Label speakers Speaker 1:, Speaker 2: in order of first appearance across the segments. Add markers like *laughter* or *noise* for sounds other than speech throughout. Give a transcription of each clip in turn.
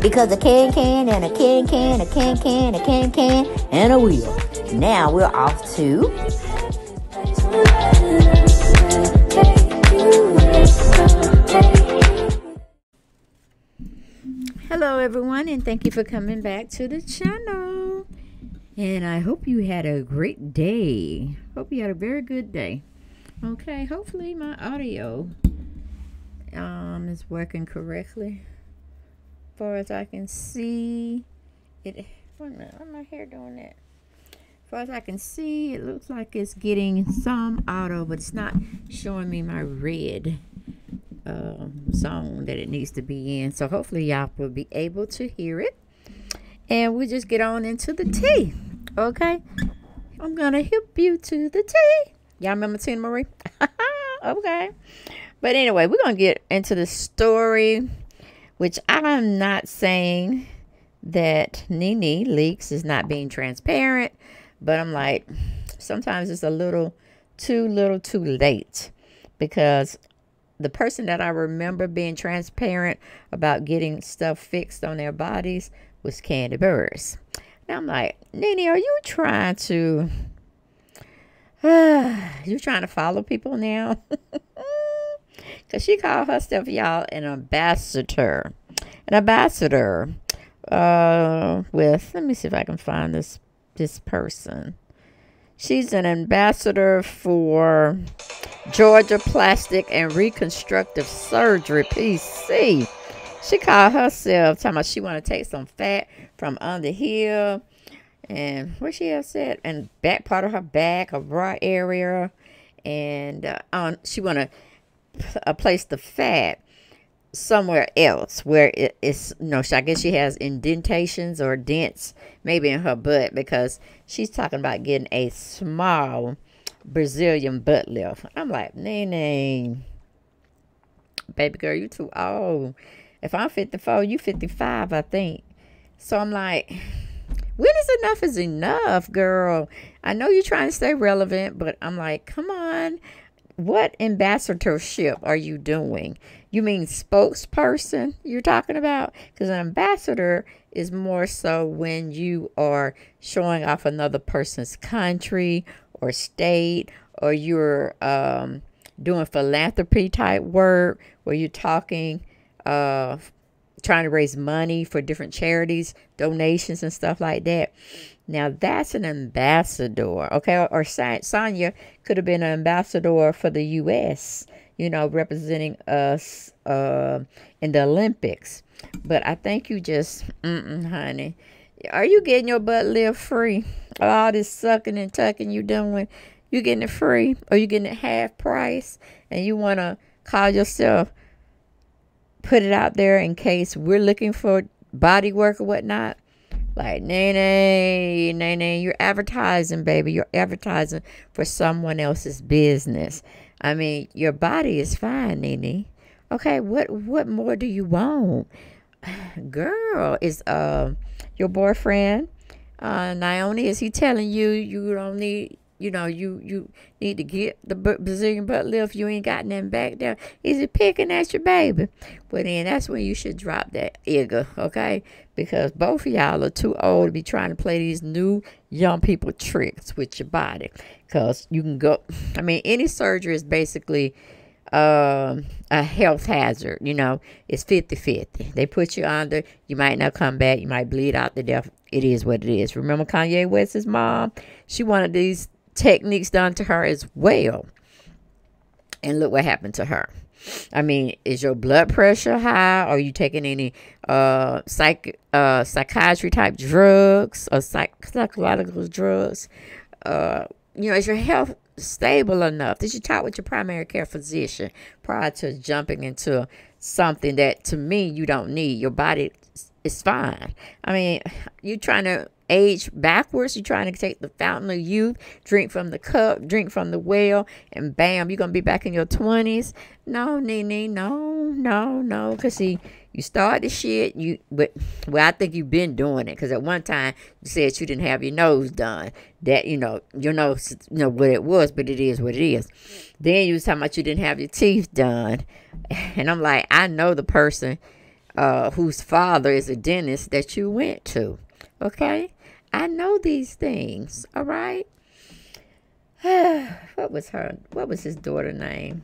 Speaker 1: Because a can can and a can can, a can can, a can can, and a wheel. Now we're off to. Hello, everyone, and thank you for coming back to the channel. And I hope you had a great day. Hope you had a very good day. Okay, hopefully my audio um, is working correctly. Far as I can see, it. Minute, my hair doing that? As far as I can see, it looks like it's getting some auto, but it's not showing me my red uh, zone that it needs to be in. So hopefully y'all will be able to hear it. And we just get on into the tea. Okay? I'm going to help you to the tea. Y'all remember Teena Marie? *laughs* okay. But anyway, we're going to get into the story, which I'm not saying that Nene Leakes is not being transparent, but I'm like, sometimes it's a little too little too late because the person that I remember being transparent about getting stuff fixed on their bodies was Kandi Burruss. Now I'm like, Nene, are you trying to uh, *sighs* you trying to follow people now? *laughs* Cause she called herself y'all an ambassador. An ambassador uh with let me see if I can find this this person. She's an ambassador for Georgia Plastic and Reconstructive Surgery PC. She called herself talking about she want to take some fat from under here and what she have said and back part of her back, a bra area, and uh, on she want to uh, place the fat somewhere else where it is you know I guess she has indentations or dents maybe in her butt because she's talking about getting a small Brazilian butt lift. I'm like, Nene, baby girl, you too old. If I'm 54, you 55, I think. So I'm like, when is enough is enough, girl? I know you're trying to stay relevant, but I'm like, come on. What ambassadorship are you doing? You mean spokesperson you're talking about? Because an ambassador is more so when you are showing off another person's country or state or you're um, doing philanthropy type work where you're talking uh, trying to raise money for different charities, donations, and stuff like that. Now that's an ambassador, okay? Or, Sonya could have been an ambassador for the U.S., you know, representing us uh, in the Olympics. But I think you just, mm-mm, honey. Are you getting your butt lift free? All this sucking and tucking you doing, you getting it free? Or you getting it half price? And you want to call yourself put it out there in case we're looking for body work or whatnot. Like, nay, nay, nay, nay, you're advertising, baby. You're advertising for someone else's business. I mean, your body is fine, Nene. Okay, what what more do you want? *sighs* Girl, is uh your boyfriend, uh Naomi, is he telling you you don't need you know, you you need to get the Brazilian butt lift. You ain't got nothing back there. Is it picking at your baby? Well, then that's when you should drop that ego, okay? Because both of y'all are too old to be trying to play these new young people tricks with your body. Because you can go, I mean, any surgery is basically um, a health hazard. You know, it's 50 50. They put you under, you might not come back, you might bleed out to death. It is what it is. Remember Kanye West's mom? She wanted these techniques done to her as well. And look what happened to her. I mean, is your blood pressure high? Are you taking any uh, psych uh, psychiatry type drugs or psych psychological drugs? Uh, you know, is your health stable enough? Did you talk with your primary care physician prior to jumping into something that, to me, you don't need? Your body is fine. I mean, you trying to age backwards. You're trying to take the fountain of youth, drink from the cup, drink from the well, and bam, you're gonna be back in your twenties. No, Nene, no, no, no. Cause see, you start the shit. You, but well, I think you've been doing it. Cause at one time you said you didn't have your nose done. That you know, your nose, you know what it was, but it is what it is. Then you was talking about you didn't have your teeth done, and I'm like, I know the person uh, whose father is a dentist that you went to. Okay? I know these things. All right? *sighs* what was her, what was his daughter name?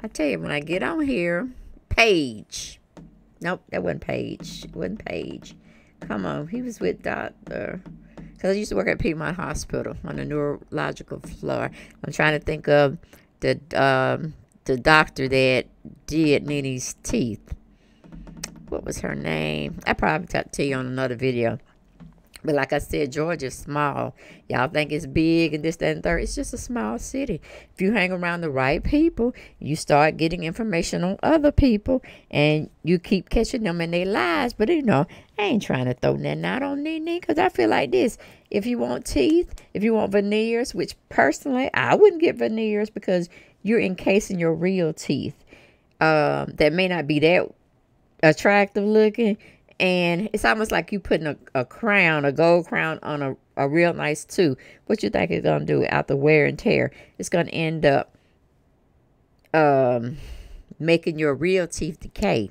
Speaker 1: I tell you, when I get on here, Paige. Nope, that wasn't Paige. It wasn't Paige. Come on, he was with Dr. Because I used to work at Piedmont Hospital on the neurological floor. I'm trying to think of the um, the doctor that did Nene's teeth. What was her name? I probably talked to you on another video. But like I said, Georgia's small. Y'all think it's big and this, that, and third. It's just a small city. If you hang around the right people, you start getting information on other people and you keep catching them in their lies. But you know, I ain't trying to throw nothing out on Nene because I feel like this. If you want teeth, if you want veneers, which personally I wouldn't get veneers because you're encasing your real teeth um, that may not be that attractive looking. And it's almost like you putting a, a crown, a gold crown on a, a real nice tooth. What you think it's to do after wear and tear? It's to end up um, making your real teeth decay.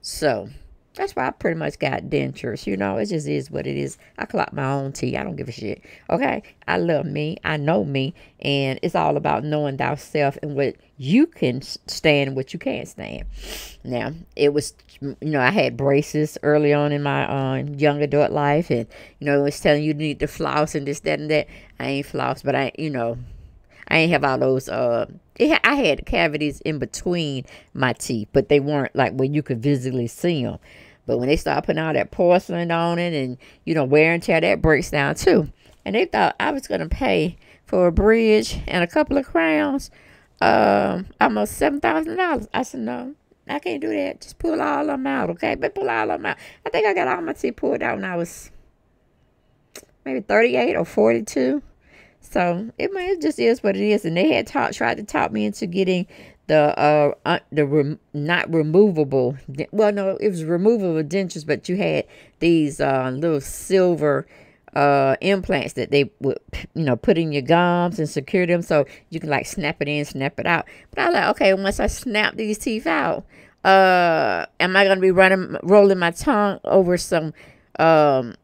Speaker 1: So that's why I pretty much got dentures. You know, it just is what it is. I clock my own teeth. I don't give a shit. Okay? I love me. I know me. And it's all about knowing thyself and what you can stand and what you can't stand. Now, it was, you know, I had braces early on in my uh, young adult life. And, you know, it was telling you, you need to floss and this, that, and that. I ain't floss, but I, you know, I ain't have all those. Uh, it, I had cavities in between my teeth, but they weren't like where you could visibly see them. But when they start putting all that porcelain on it and, you know, wear and tear, that breaks down too. And they thought I was going to pay for a bridge and a couple of crowns, um, almost $7,000. I said, no, I can't do that. Just pull all of them out, okay? But pull all of them out. I think I got all my teeth pulled out when I was maybe 38 or 42. So it, it just is what it is. And they had taught, tried to talk me into getting the uh, uh the rem- not removable well no it was removable dentures but you had these uh little silver uh implants that they would you know put in your gums and secure them so you can like snap it in snap it out. But i like okay once i snap these teeth out uh am i gonna be running rolling my tongue over some um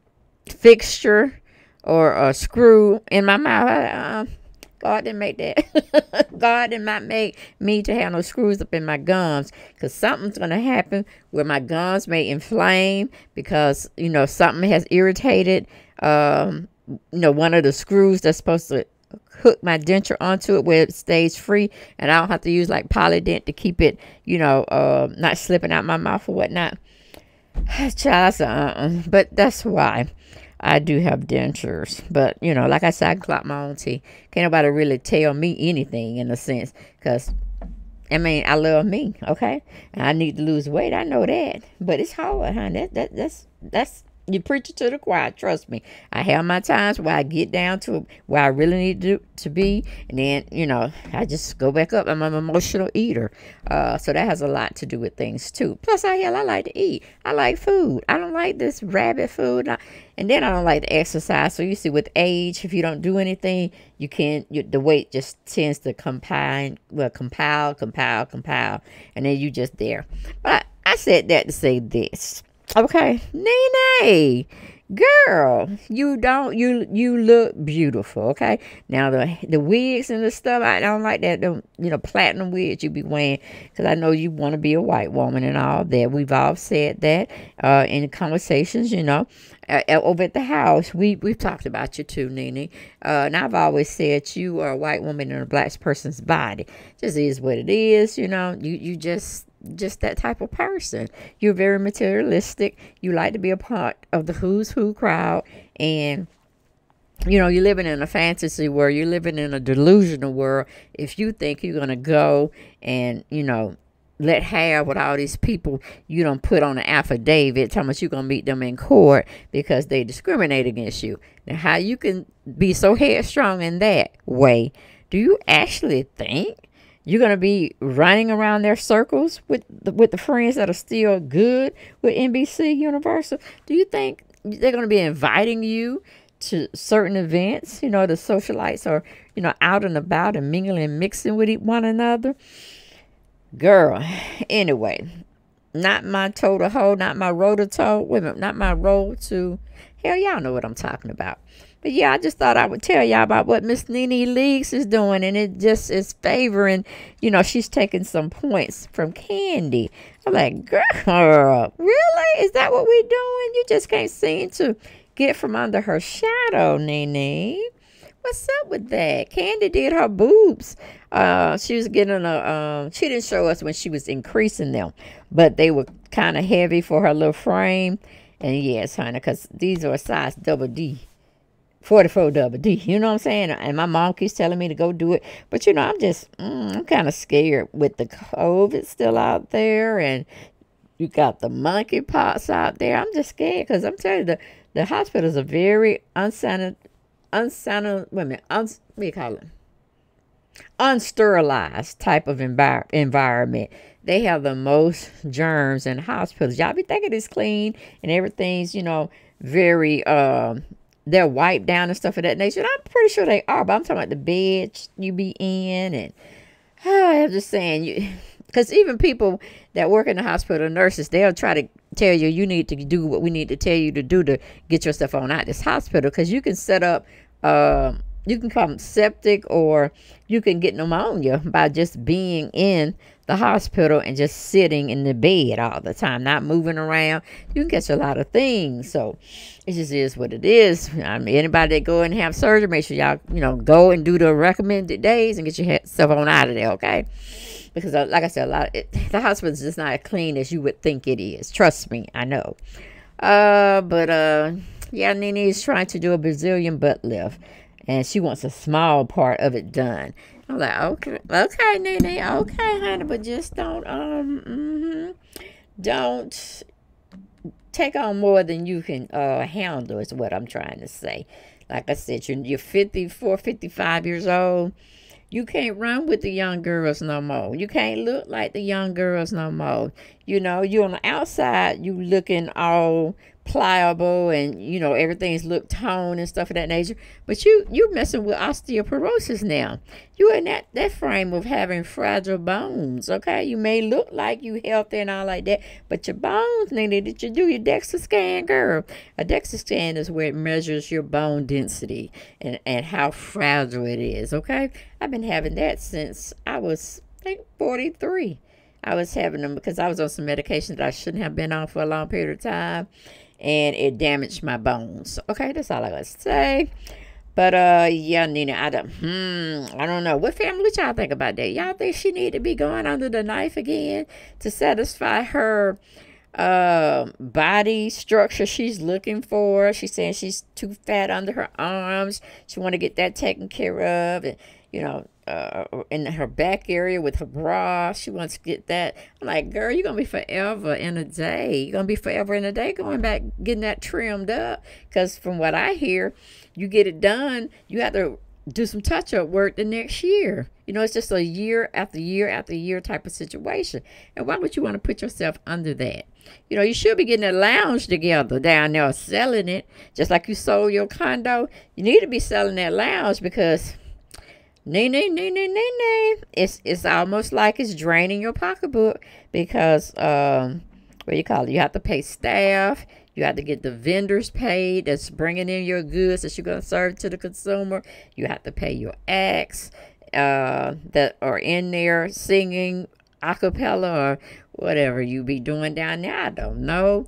Speaker 1: fixture or a screw in my mouth? I, uh, God didn't make that. *laughs* God did not make me to have no screws up in my gums because something's going to happen where my gums may inflame because, you know, something has irritated, um, you know, one of the screws that's supposed to hook my denture onto it where it stays free and I don't have to use like Polident to keep it, you know, uh, not slipping out my mouth or whatnot. *sighs* Child, uh-uh. but that's why. I do have dentures. But, you know, like I said, I clock my own teeth. Can't nobody really tell me anything in a sense. Because, I mean, I love me, okay? And I need to lose weight. I know that. But it's hard, huh? That, that, that's, that's you preach it to the choir. Trust me. I have my times where I get down to where I really need to, to be. And then, you know, I just go back up. I'm an emotional eater. Uh, so that has a lot to do with things, too. Plus, I, hell, I like to eat. I like food. I don't like this rabbit food. and then I don't like to exercise. So you see, with age, if you don't do anything, you can't, you, the weight just tends to compile, well, compile, compile, compile. And then you just there. But I, I said that to say this Okay, Nene, girl, you don't you you look beautiful. Okay, now the the wigs and the stuff I don't like that. The you know platinum wigs you be wearing because I know you want to be a white woman and all that. We've all said that uh, in conversations. You know, uh, over at the house, we we've talked about you too, Nene. Uh, and I've always said you are a white woman in a black person's body. Just is what it is. You know, you you just just that type of person. You're very materialistic. You like to be a part of the who's who crowd. And, you know, you're living in a fantasy world. You're living in a delusional world. If you think you're going to go and, you know, let have with all these people you don't put on an affidavit telling us you're gonna meet them in court because they discriminate against you. Now how you can be so headstrong in that way, do you actually think you're gonna be running around their circles with the, with the friends that are still good with NBC Universal? Do you think they're gonna be inviting you to certain events? You know, the socialites are you know out and about and mingling, and mixing with one another. Girl, anyway, not my toe to hoe, not my road to toe, women, not my road to hell. Y'all know what I'm talking about. But yeah, I just thought I would tell y'all about what Miss Nene Leakes is doing, and it just is favoring. You know, she's taking some points from Kandi. I'm like, girl, really? Is that what we're doing? You just can't seem to get from under her shadow, Nene. What's up with that? Kandi did her boobs. Uh, she was getting a. Um, she didn't show us when she was increasing them, but they were kind of heavy for her little frame. And yes, honey, because these are a size double D. 44 double D. You know what I'm saying? And my mom keeps telling me to go do it. But, you know, I'm just, mm, I'm kind of scared with the COVID still out there. And you got the monkey pox out there. I'm just scared because I'm telling you, the, the hospitals are very unsanitary unsanitary women, uns, what do you call it? Unsterilized type of envir- environment. They have the most germs in hospitals. Y'all be thinking it's clean and everything's, you know, very um they're wiped down and stuff of that nature. I'm pretty sure they are, but I'm talking about the beds you be in and *sighs* I'm just saying you *laughs* because even people that work in the hospital, nurses, they'll try to tell you you need to do what we need to tell you to do to get yourself on out this hospital because you can set up uh, you can come septic or you can get pneumonia by just being in the hospital and just sitting in the bed all the time, not moving around. You can catch a lot of things. So it just is what it is. I mean, anybody that go and have surgery, make sure y'all, you know, go and do the recommended days and get yourself on out of there, okay? Because, uh, like I said, a lot it, the hospital is just not as clean as you would think it is. Trust me, I know. Uh, but uh, yeah, Nene is trying to do a Brazilian butt lift, and she wants a small part of it done. I'm like, okay, okay, Nene, okay, honey, but just don't, um, mm-hmm, don't take on more than you can uh, handle. Is what I'm trying to say. Like I said, you're, you're 54, 55 years old. You can't run with the young girls no more. You can't look like the young girls no more. You know, you on the outside, you looking all pliable and you know everything's look toned and stuff of that nature. But you you're messing with osteoporosis now. You're in that that frame of having fragile bones okay? You may look like you healthy and all like that but your bones need did you do your DEXA scan girl a DEXA scan is where it measures your bone density and and how fragile it is okay? I've been having that since i was I think 43 I was having them because I was on some medication that I shouldn't have been on for a long period of time and it damaged my bones. Okay, that's all I gotta say. But uh yeah, Nina, I don't hmm, I don't know. What family y'all think about that? Y'all think she need to be going under the knife again to satisfy her uh body structure she's looking for. She's saying she's too fat under her arms. She wanna get that taken care of and you know, uh, in her back area with her bra. She wants to get that. I'm like, girl, you're gonna be forever in a day. You're gonna be forever in a day going back getting that trimmed up. Cause from what I hear, you get it done, you have to do some touch up work the next year. You know, it's just a year after year after year type of situation. And why would you want to put yourself under that? You know, you should be getting a lounge together down there selling it. Just like you sold your condo. You need to be selling that lounge because Nee, nee, nee, nee, nee, nee. It's it's almost like it's draining your pocketbook because um, what you call it? You have to pay staff. You have to get the vendors paid that's bringing in your goods that you're going to serve to the consumer. You have to pay your acts uh, that are in there singing a cappella or whatever you be doing down there. I don't know.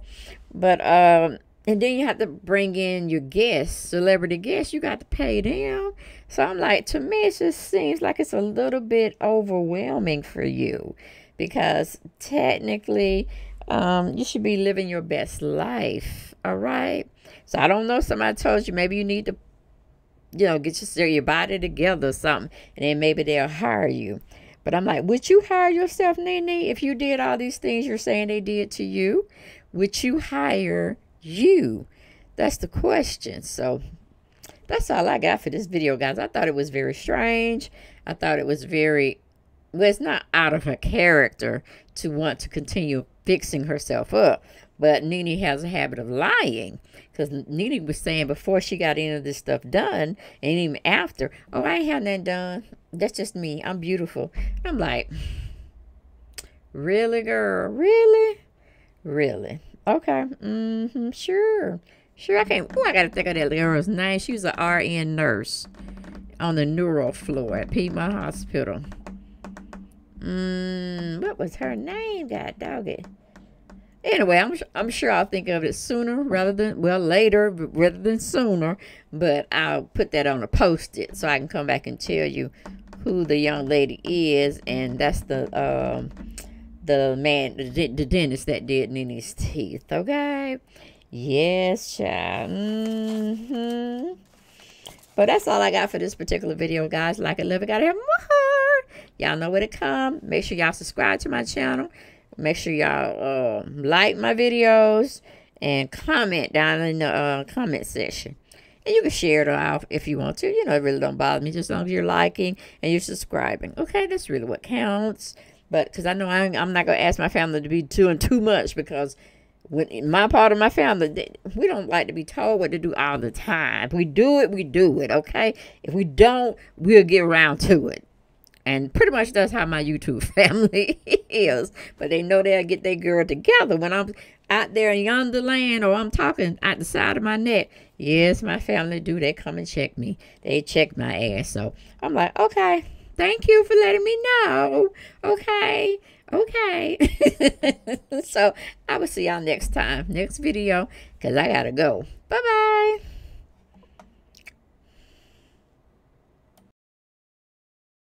Speaker 1: But um, and then you have to bring in your guests, celebrity guests. You got to pay them. So I'm like, to me, it just seems like it's a little bit overwhelming for you because technically, um, you should be living your best life. All right. So I don't know. Somebody told you maybe you need to, you know, get your, your body together or something, and then maybe they'll hire you. But I'm like, would you hire yourself, Nene, if you did all these things you're saying they did to you? Would you hire you? That's the question. So that's all I got for this video, guys. I thought it was very strange. I thought it was very, well, it's not out of her character to want to continue fixing herself up. But Nene has a habit of lying. Because Nene was saying before she got any of this stuff done, and even after, oh, I ain't had nothing done. That's just me. I'm beautiful. I'm like, really, girl? Really? Really? Okay. Mm-hmm. Sure. Sure, I can't. Oh, I got to think of that girl's name. She was an RN nurse on the neuro floor at Piedmont Hospital. Mm, what was her name? God dog it. Anyway, I'm I'm sure I'll think of it sooner rather than well later rather than sooner. But I'll put that on a post-it so I can come back and tell you who the young lady is, and that's the um the man the, the dentist that did Nene's teeth. Okay. Yes, child. Mm-hmm. But that's all I got for this particular video, guys. Like it, love it, gotta have more. Y'all know where to come. Make sure y'all subscribe to my channel. Make sure y'all uh, like my videos and comment down in the uh, comment section. And you can share it out if you want to. You know, it really don't bother me just as long as you're liking and you're subscribing. Okay, that's really what counts. But because I know I, I'm not going to ask my family to be doing too much because when my part of my family, we don't like to be told what to do all the time. If we do it, we do it, okay? If we don't, we'll get around to it. And pretty much that's how my YouTube *laughs* family is. But they know they'll get their girl together when I'm out there in yonder land or I'm talking at the side of my neck. Yes, my family do. They come and check me. They check my ass. So I'm like, okay, thank you for letting me know. Okay. Okay. *laughs* so I will see y'all next time, next video, because I got to go. Bye bye.